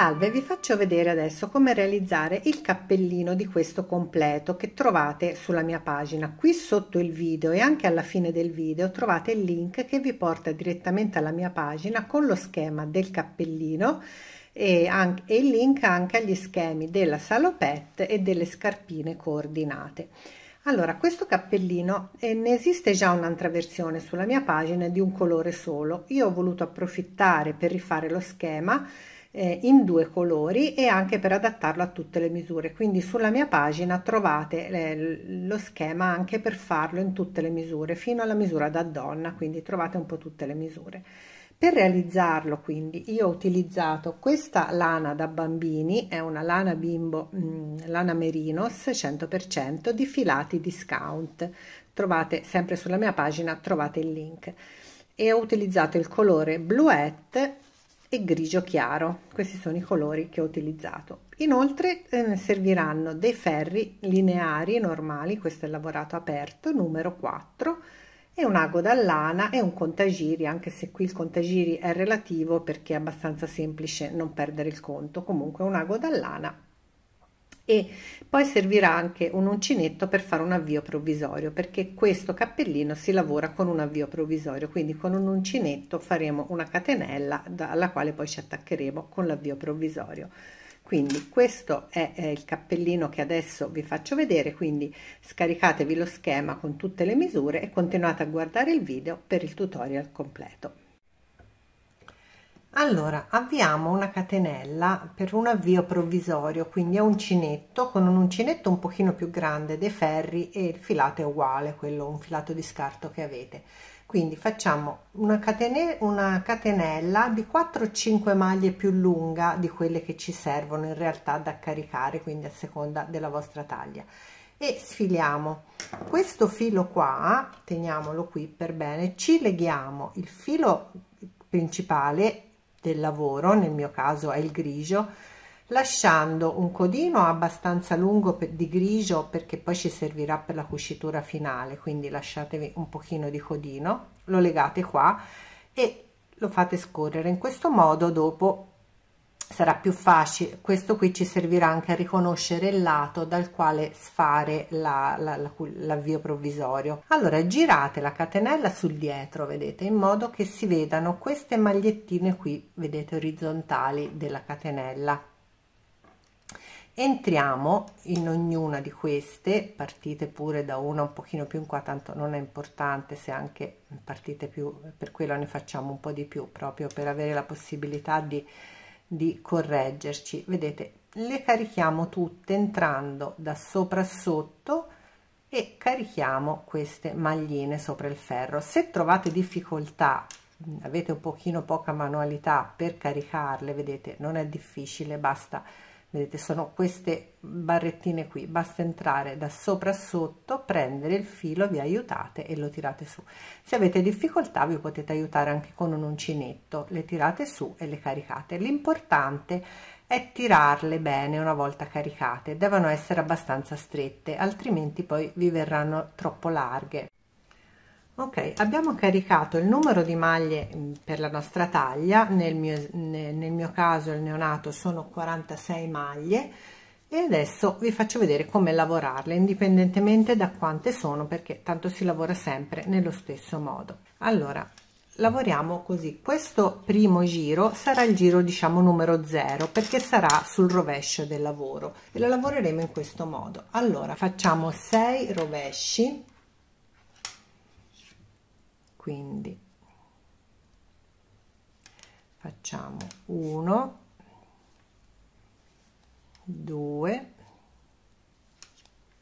Salve, vi faccio vedere adesso come realizzare il cappellino di questo completo che trovate sulla mia pagina. Qui sotto il video e anche alla fine del video trovate il link che vi porta direttamente alla mia pagina con lo schema del cappellino e, anche, e il link anche agli schemi della salopette e delle scarpine coordinate. Allora, questo cappellino eh, ne esiste già un'altra versione sulla mia pagina di un colore solo. Io ho voluto approfittare per rifare lo schema eh, in due colori e anche per adattarlo a tutte le misure. Quindi sulla mia pagina trovate eh, lo schema anche per farlo in tutte le misure fino alla misura da donna quindi trovate un po' tutte le misure. Per realizzarlo quindi io ho utilizzato questa lana da bambini è una lana bimbo mh, mm, lana merinos 100% di filati discount. Trovate sempre sulla mia pagina trovate il link. E ho utilizzato il colore bluette e grigio chiaro. Questi sono i colori che ho utilizzato. Inoltre eh, serviranno dei ferri lineari normali. Questo è lavorato aperto numero 4 e un ago da e un contagiri anche se qui il contagiri è relativo perché è abbastanza semplice non perdere il conto. Comunque un ago da e poi servirà anche un uncinetto per fare un avvio provvisorio perché questo cappellino si lavora con un avvio provvisorio quindi con un uncinetto faremo una catenella alla quale poi ci attaccheremo con l'avvio provvisorio. Quindi questo è il cappellino che adesso vi faccio vedere quindi scaricatevi lo schema con tutte le misure e continuate a guardare il video per il tutorial completo allora avviamo una catenella per un avvio provvisorio quindi è uncinetto con un uncinetto un pochino più grande dei ferri e il filato è uguale quello un filato di scarto che avete. Quindi facciamo una, catene, una catenella di 4 5 maglie più lunga di quelle che ci servono in realtà da caricare quindi a seconda della vostra taglia. E sfiliamo. Questo filo qua teniamolo qui per bene ci leghiamo il filo principale del lavoro nel mio caso è il grigio lasciando un codino abbastanza lungo di grigio perché poi ci servirà per la cucitura finale quindi lasciatevi un pochino di codino lo legate qua e lo fate scorrere. In questo modo dopo sarà più facile. Questo qui ci servirà anche a riconoscere il lato dal quale sfare l'avvio la, la, provvisorio. Allora girate la catenella sul dietro vedete in modo che si vedano queste magliettine qui vedete orizzontali della catenella. Entriamo in ognuna di queste partite pure da una un pochino più in qua tanto non è importante se anche partite più per quello ne facciamo un po di più proprio per avere la possibilità di di correggerci. Vedete le carichiamo tutte entrando da sopra sotto e carichiamo queste magline sopra il ferro. Se trovate difficoltà avete un pochino poca manualità per caricarle vedete non è difficile basta vedete sono queste barrettine qui. Basta entrare da sopra sotto prendere il filo vi aiutate e lo tirate su. Se avete difficoltà vi potete aiutare anche con un uncinetto. Le tirate su e le caricate. L'importante è tirarle bene una volta caricate. Devono essere abbastanza strette altrimenti poi vi verranno troppo larghe ok abbiamo caricato il numero di maglie mm, per la nostra taglia. Nel mio, nel mio caso il neonato sono 46 maglie. E adesso vi faccio vedere come lavorarle indipendentemente da quante sono perché tanto si lavora sempre nello stesso modo. Allora lavoriamo così. Questo primo giro sarà il giro diciamo numero 0 perché sarà sul rovescio del lavoro. E lo lavoreremo in questo modo. Allora facciamo 6 rovesci quindi facciamo 1 2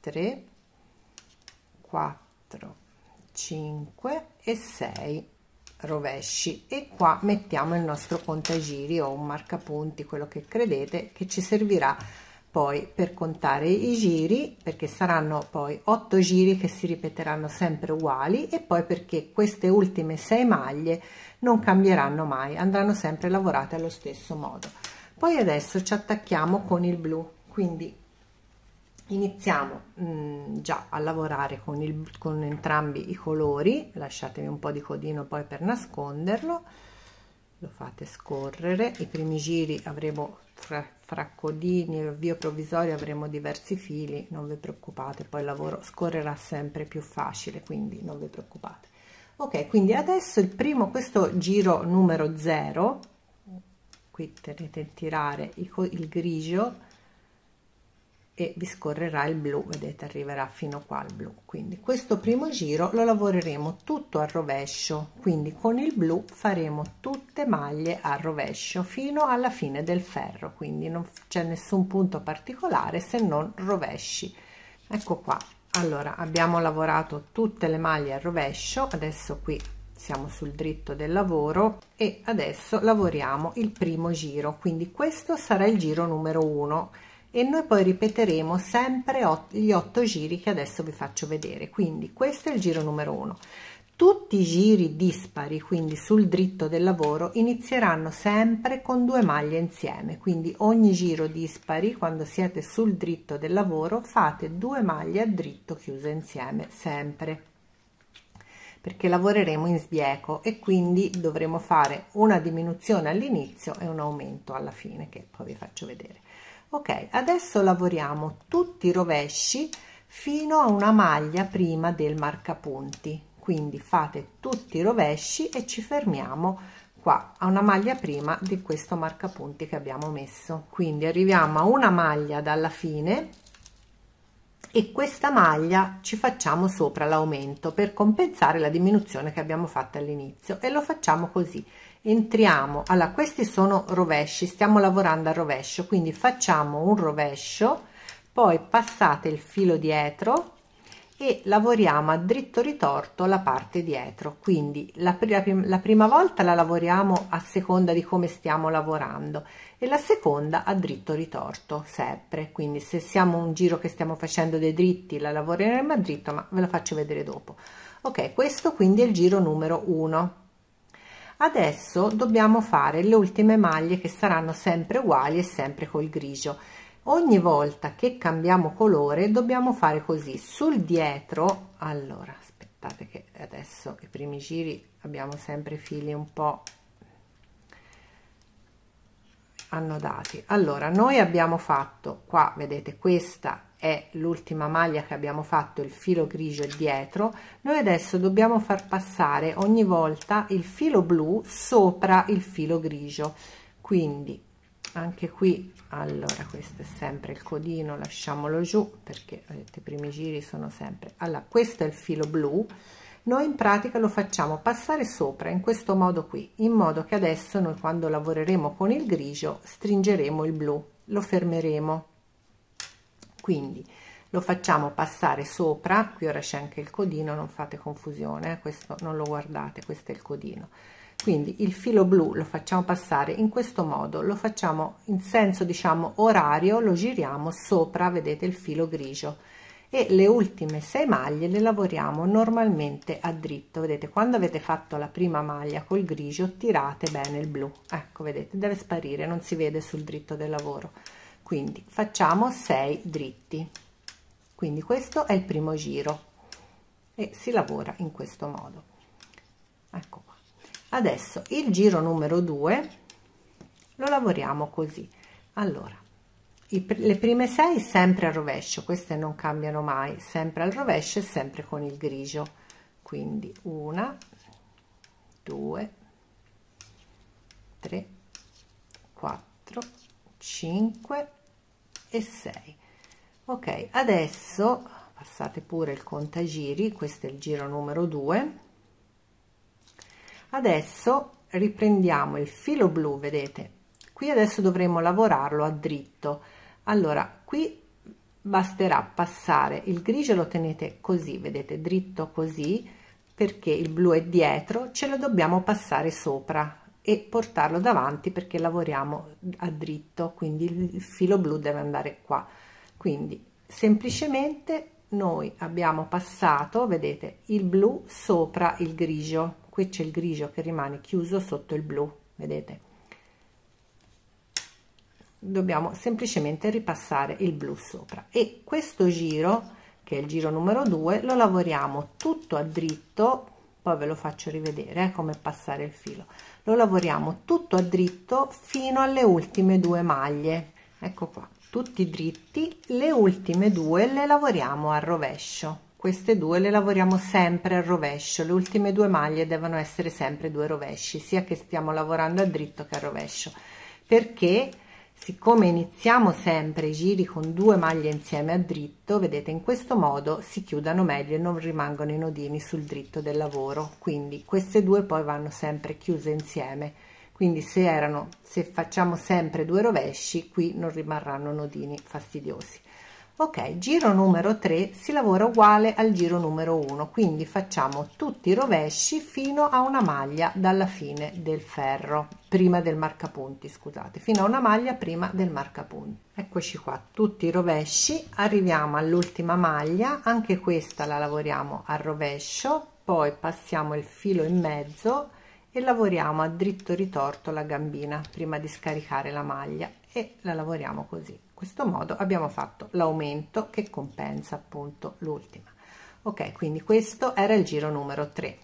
3 4 5 e 6 rovesci. E qua mettiamo il nostro contagiri o un marcapunti quello che credete che ci servirà poi per contare i giri perché saranno poi 8 giri che si ripeteranno sempre uguali e poi perché queste ultime 6 maglie non cambieranno mai andranno sempre lavorate allo stesso modo. Poi adesso ci attacchiamo con il blu quindi iniziamo mh, mm, già a lavorare con, il, con entrambi i colori lasciatemi un po di codino poi per nasconderlo lo fate scorrere. I primi giri avremo fra, fra codini e avvio provvisorio avremo diversi fili non vi preoccupate poi il lavoro scorrerà sempre più facile quindi non vi preoccupate. Ok quindi adesso il primo questo giro numero 0 qui tenete a tirare il grigio e vi scorrerà il blu vedete arriverà fino qua al blu. Quindi questo primo giro lo lavoreremo tutto a rovescio. Quindi con il blu faremo tutte maglie a rovescio fino alla fine del ferro. Quindi non c'è nessun punto particolare se non rovesci. Ecco qua. Allora abbiamo lavorato tutte le maglie a rovescio. Adesso qui siamo sul dritto del lavoro e adesso lavoriamo il primo giro. Quindi questo sarà il giro numero uno e noi poi ripeteremo sempre gli otto giri che adesso vi faccio vedere. Quindi questo è il giro numero uno. Tutti i giri dispari quindi sul dritto del lavoro inizieranno sempre con due maglie insieme. Quindi ogni giro dispari quando siete sul dritto del lavoro fate due maglie a dritto chiuse insieme sempre. Perché lavoreremo in sbieco e quindi dovremo fare una diminuzione all'inizio e un aumento alla fine che poi vi faccio vedere ok adesso lavoriamo tutti i rovesci fino a una maglia prima del marcapunti. Quindi fate tutti i rovesci e ci fermiamo qua a una maglia prima di questo marcapunti che abbiamo messo. Quindi arriviamo a una maglia dalla fine e questa maglia ci facciamo sopra l'aumento per compensare la diminuzione che abbiamo fatto all'inizio. E lo facciamo così. Entriamo allora questi sono rovesci stiamo lavorando a rovescio quindi facciamo un rovescio poi passate il filo dietro e lavoriamo a dritto ritorto la parte dietro. Quindi la, la prima volta la lavoriamo a seconda di come stiamo lavorando e la seconda a dritto ritorto sempre. Quindi se siamo un giro che stiamo facendo dei dritti la lavoreremo a dritto ma ve lo faccio vedere dopo. Ok questo quindi è il giro numero 1 adesso dobbiamo fare le ultime maglie che saranno sempre uguali e sempre col grigio ogni volta che cambiamo colore dobbiamo fare così. Sul dietro allora aspettate che adesso i primi giri abbiamo sempre fili un po annodati. Allora noi abbiamo fatto qua vedete questa è l'ultima maglia che abbiamo fatto il filo grigio dietro. Noi adesso dobbiamo far passare ogni volta il filo blu sopra il filo grigio. Quindi anche qui allora questo è sempre il codino lasciamolo giù perché vedete i primi giri sono sempre. Allora questo è il filo blu. Noi in pratica lo facciamo passare sopra in questo modo qui in modo che adesso noi quando lavoreremo con il grigio stringeremo il blu lo fermeremo. Quindi lo facciamo passare sopra qui ora c'è anche il codino non fate confusione eh? questo non lo guardate questo è il codino quindi il filo blu lo facciamo passare in questo modo lo facciamo in senso diciamo orario lo giriamo sopra vedete il filo grigio. E le ultime sei maglie le lavoriamo normalmente a dritto. Vedete quando avete fatto la prima maglia col grigio tirate bene il blu. Ecco vedete deve sparire non si vede sul dritto del lavoro. Quindi facciamo 6 dritti. Quindi questo è il primo giro. E si lavora in questo modo. Ecco adesso il giro numero 2 lo lavoriamo così. Allora i, le prime 6 sempre al rovescio queste non cambiano mai sempre al rovescio e sempre con il grigio. Quindi una 2 3 4 5 e 6 ok adesso passate pure il contagiri questo è il giro numero 2 adesso riprendiamo il filo blu vedete? Qui adesso dovremo lavorarlo a dritto. Allora qui basterà passare il grigio lo tenete così vedete? Dritto così perché il blu è dietro ce lo dobbiamo passare sopra e portarlo davanti perché lavoriamo a dritto quindi il filo blu deve andare qua. Quindi semplicemente noi abbiamo passato vedete il blu sopra il grigio qui c'è il grigio che rimane chiuso sotto il blu vedete? Dobbiamo semplicemente ripassare il blu sopra. E questo giro che è il giro numero 2 lo lavoriamo tutto a dritto poi ve lo faccio rivedere eh, come passare il filo. Lo lavoriamo tutto a dritto fino alle ultime due maglie. Ecco qua tutti dritti le ultime due le lavoriamo a rovescio queste due le lavoriamo sempre a rovescio. Le ultime due maglie devono essere sempre due rovesci sia che stiamo lavorando a dritto che a rovescio. Perché siccome iniziamo sempre i giri con due maglie insieme a dritto vedete in questo modo si chiudano meglio e non rimangono i nodini sul dritto del lavoro. Quindi queste due poi vanno sempre chiuse insieme. Quindi se erano se facciamo sempre due rovesci qui non rimarranno nodini fastidiosi ok giro numero 3 si lavora uguale al giro numero 1 quindi facciamo tutti i rovesci fino a una maglia dalla fine del ferro prima del marcapunti scusate fino a una maglia prima del marcapunti. Eccoci qua tutti i rovesci arriviamo all'ultima maglia anche questa la lavoriamo al rovescio poi passiamo il filo in mezzo e lavoriamo a dritto ritorto la gambina prima di scaricare la maglia e la lavoriamo così. In questo modo abbiamo fatto l'aumento che compensa appunto l'ultima. Ok quindi questo era il giro numero 3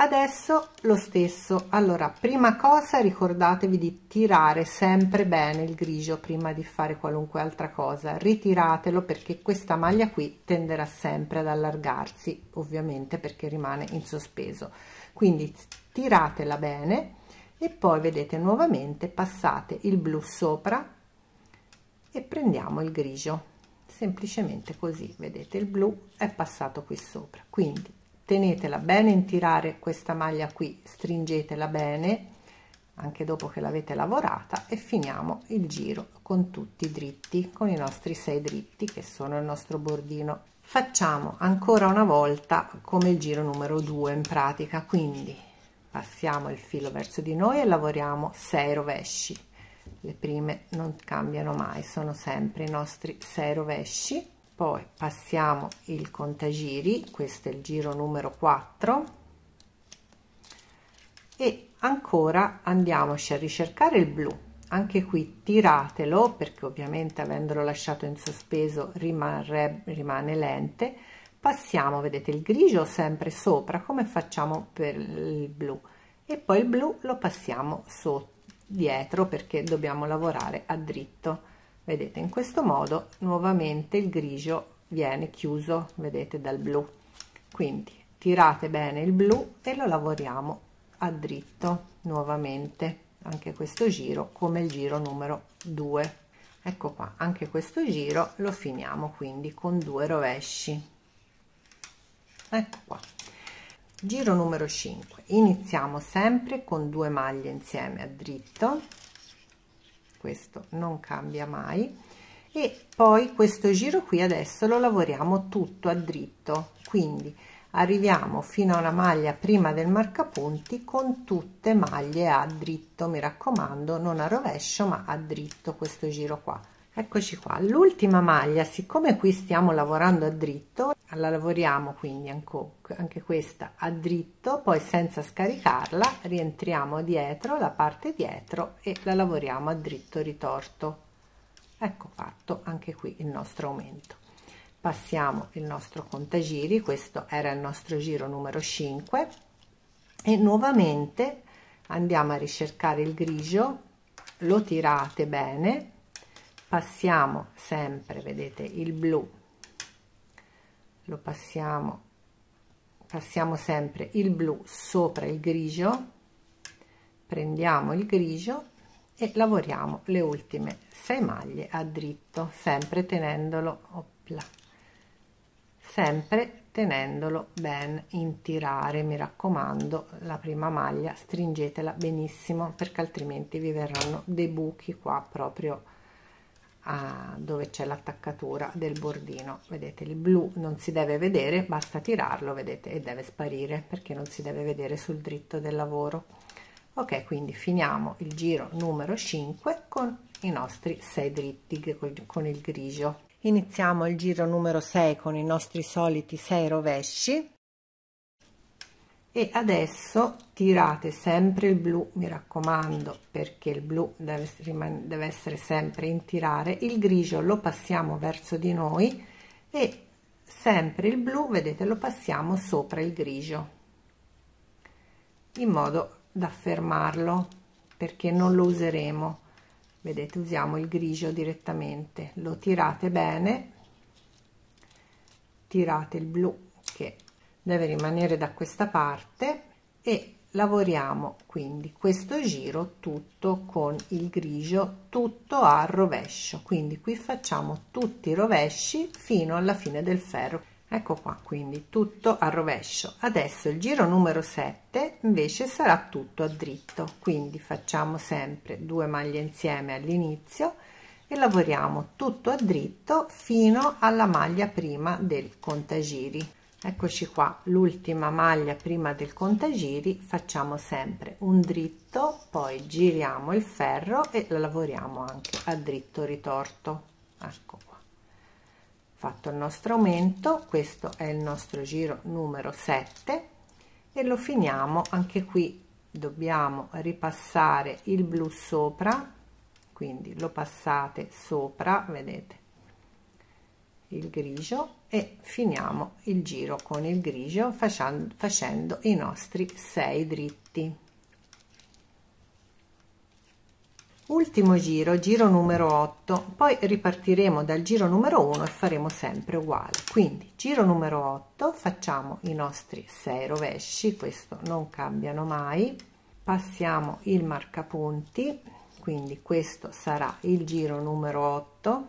adesso lo stesso. Allora prima cosa ricordatevi di tirare sempre bene il grigio prima di fare qualunque altra cosa. Ritiratelo perché questa maglia qui tenderà sempre ad allargarsi ovviamente perché rimane in sospeso quindi tiratela bene e poi vedete nuovamente passate il blu sopra e prendiamo il grigio. Semplicemente così vedete il blu è passato qui sopra. Quindi tenetela bene in tirare questa maglia qui stringetela bene anche dopo che l'avete lavorata e finiamo il giro con tutti dritti con i nostri sei dritti che sono il nostro bordino facciamo ancora una volta come il giro numero 2 in pratica quindi passiamo il filo verso di noi e lavoriamo 6 rovesci. Le prime non cambiano mai sono sempre i nostri 6 rovesci. Poi passiamo il contagiri questo è il giro numero 4 e ancora andiamoci a ricercare il blu anche qui tiratelo perché ovviamente avendolo lasciato in sospeso rimane, rimane lente. Passiamo vedete il grigio sempre sopra come facciamo per il blu? E poi il blu lo passiamo sotto dietro perché dobbiamo lavorare a dritto. Vedete in questo modo nuovamente il grigio viene chiuso vedete dal blu. Quindi tirate bene il blu e lo lavoriamo a dritto nuovamente anche questo giro come il giro numero 2 ecco qua anche questo giro lo finiamo quindi con due rovesci. Ecco qua. Giro numero 5 iniziamo sempre con due maglie insieme a dritto. Questo non cambia mai. E poi questo giro qui adesso lo lavoriamo tutto a dritto. Quindi arriviamo fino a una maglia prima del marcapunti con tutte maglie a dritto mi raccomando non a rovescio ma a dritto questo giro qua. Eccoci qua. L'ultima maglia siccome qui stiamo lavorando a dritto la lavoriamo quindi anche questa a dritto poi senza scaricarla rientriamo dietro la parte dietro e la lavoriamo a dritto ritorto. Ecco fatto anche qui il nostro aumento passiamo il nostro contagiri questo era il nostro giro numero 5 e nuovamente andiamo a ricercare il grigio. Lo tirate bene. Passiamo sempre vedete il blu. Lo passiamo passiamo sempre il blu sopra il grigio. Prendiamo il grigio e lavoriamo le ultime 6 maglie a dritto sempre tenendolo opla, sempre tenendolo ben in tirare mi raccomando la prima maglia stringetela benissimo perché altrimenti vi verranno dei buchi qua proprio a, dove c'è l'attaccatura del bordino. Vedete il blu non si deve vedere basta tirarlo vedete e deve sparire perché non si deve vedere sul dritto del lavoro. Ok quindi finiamo il giro numero 5 con i nostri 6 dritti con il grigio iniziamo il giro numero 6 con i nostri soliti 6 rovesci. E adesso tirate sempre il blu mi raccomando perché il blu deve, deve essere sempre in tirare. Il grigio lo passiamo verso di noi e sempre il blu vedete lo passiamo sopra il grigio in modo da fermarlo perché non lo useremo vedete usiamo il grigio direttamente. Lo tirate bene. Tirate il blu che deve rimanere da questa parte. E lavoriamo quindi questo giro tutto con il grigio tutto a rovescio. Quindi qui facciamo tutti i rovesci fino alla fine del ferro ecco qua quindi tutto a rovescio. Adesso il giro numero 7 invece sarà tutto a dritto. Quindi facciamo sempre due maglie insieme all'inizio e lavoriamo tutto a dritto fino alla maglia prima del contagiri. Eccoci qua l'ultima maglia prima del contagiri facciamo sempre un dritto poi giriamo il ferro e lavoriamo anche a dritto ritorto. Ecco fatto il nostro aumento questo è il nostro giro numero 7 e lo finiamo anche qui. Dobbiamo ripassare il blu sopra quindi lo passate sopra vedete il grigio e finiamo il giro con il grigio facendo, facendo i nostri 6 dritti ultimo giro giro numero 8 poi ripartiremo dal giro numero 1 e faremo sempre uguale. Quindi giro numero 8 facciamo i nostri 6 rovesci questo non cambiano mai. Passiamo il marcapunti quindi questo sarà il giro numero 8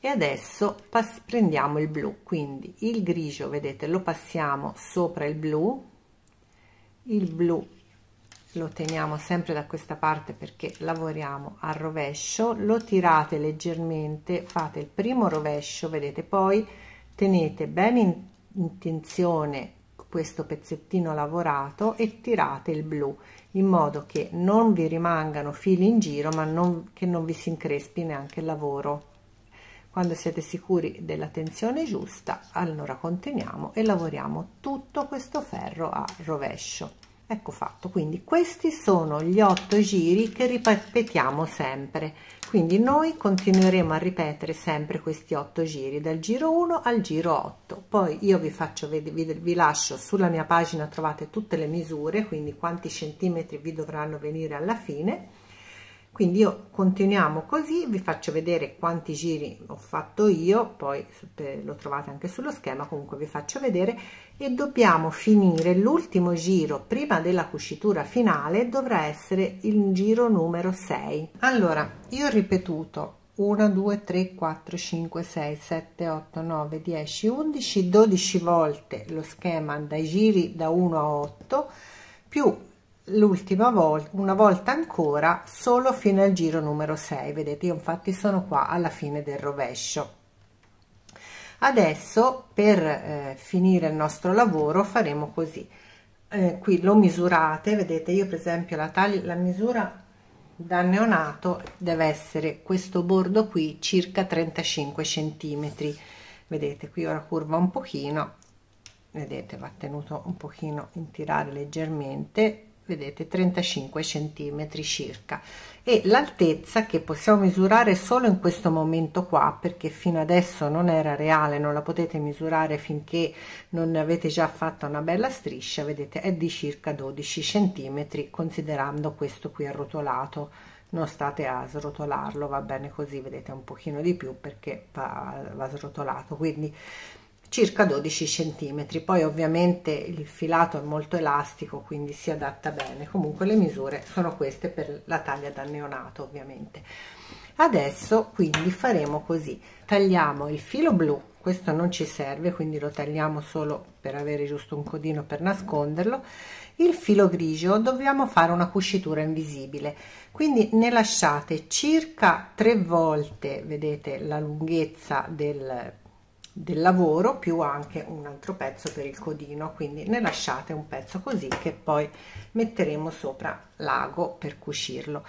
e adesso prendiamo il blu quindi il grigio vedete lo passiamo sopra il blu. Il blu lo teniamo sempre da questa parte perché lavoriamo al rovescio. Lo tirate leggermente fate il primo rovescio vedete poi tenete bene in, in tensione questo pezzettino lavorato e tirate il blu in modo che non vi rimangano fili in giro ma non, che non vi si increspi neanche il lavoro. Quando siete sicuri della tensione giusta allora conteniamo e lavoriamo tutto questo ferro a rovescio ecco fatto. Quindi questi sono gli otto giri che ripetiamo sempre. Quindi noi continueremo a ripetere sempre questi otto giri dal giro 1 al giro 8 poi io vi faccio vi, vi lascio sulla mia pagina trovate tutte le misure quindi quanti centimetri vi dovranno venire alla fine quindi io continuiamo così vi faccio vedere quanti giri ho fatto io poi lo trovate anche sullo schema comunque vi faccio vedere e dobbiamo finire l'ultimo giro prima della cucitura finale dovrà essere il giro numero 6 allora io ho ripetuto 1 2 3 4 5 6 7 8 9 10 11 12 volte lo schema dai giri da 1 a 8 più l'ultima volta una volta ancora solo fino al giro numero 6 vedete io infatti sono qua alla fine del rovescio. Adesso per eh, finire il nostro lavoro faremo così. Eh, qui lo misurate vedete io per esempio la taglia la misura da neonato deve essere questo bordo qui circa 35 centimetri. Vedete qui ora curva un pochino. Vedete va tenuto un pochino in tirare leggermente vedete 35 centimetri circa. E l'altezza che possiamo misurare solo in questo momento qua perché fino adesso non era reale non la potete misurare finché non avete già fatta una bella striscia vedete è di circa 12 centimetri considerando questo qui arrotolato. Non state a srotolarlo va bene così vedete un pochino di più perché va, va srotolato. Quindi circa 12 centimetri. Poi ovviamente il filato è molto elastico quindi si adatta bene. Comunque le misure sono queste per la taglia da neonato ovviamente. Adesso quindi faremo così. Tagliamo il filo blu questo non ci serve quindi lo tagliamo solo per avere giusto un codino per nasconderlo. Il filo grigio dobbiamo fare una cucitura invisibile. Quindi ne lasciate circa tre volte vedete la lunghezza del del lavoro più anche un altro pezzo per il codino. Quindi ne lasciate un pezzo così che poi metteremo sopra l'ago per cucirlo